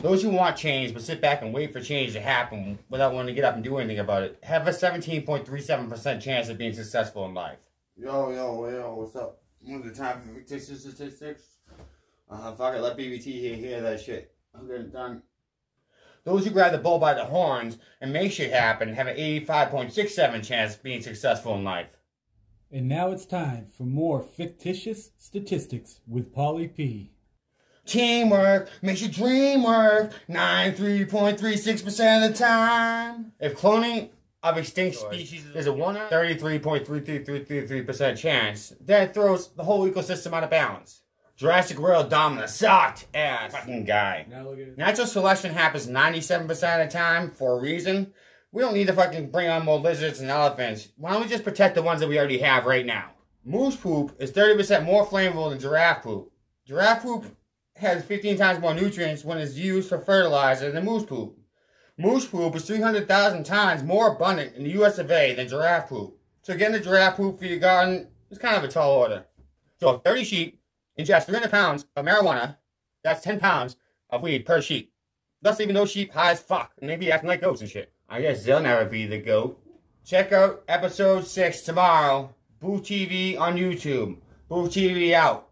Those who want change but sit back and wait for change to happen without wanting to get up and do anything about it have a 17.37% chance of being successful in life. Yo, yo, yo, what's up? When's the time for fictitious statistics? Uh, fuck it, let BBT hear, hear that shit. I'm getting done. Those who grab the bull by the horns and make shit happen have an 85.67 chance of being successful in life. And now it's time for more fictitious statistics with Paulie P. Teamwork makes your dream work 93.36% of the time. If cloning of extinct species is a 133.3333% chance, that throws the whole ecosystem out of balance. Jurassic World Dominion sucked ass fucking guy. Now look at it. Natural selection happens 97% of the time for a reason. We don't need to fucking bring on more lizards and elephants. Why don't we just protect the ones that we already have right now? Moose poop is 30% more flammable than giraffe poop. Giraffe poop has 15 times more nutrients when it's used for fertilizer than moose poop. Moose poop is 300,000 times more abundant in the US of A than giraffe poop. So getting the giraffe poop for your garden is kind of a tall order. So if 30 sheep ingest 300 pounds of marijuana, that's 10 pounds of weed per sheep. Thus, even those sheep high as fuck and they be acting like goats and shit. I guess they'll never be the goat. Check out episode 6 tomorrow. Booth TV on YouTube. Booth TV out.